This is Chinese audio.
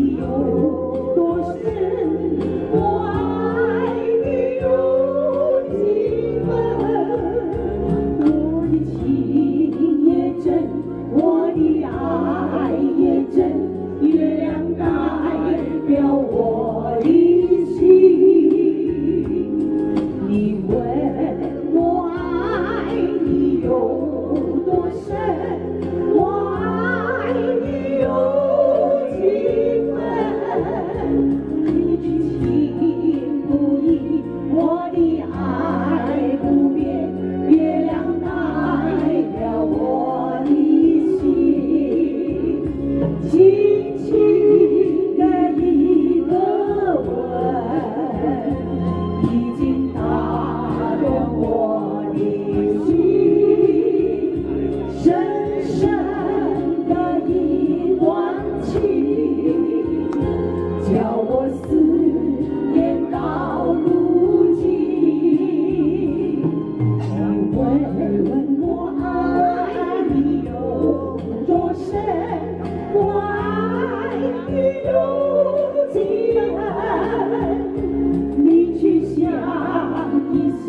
你有多深，声我爱你有几分你去想一想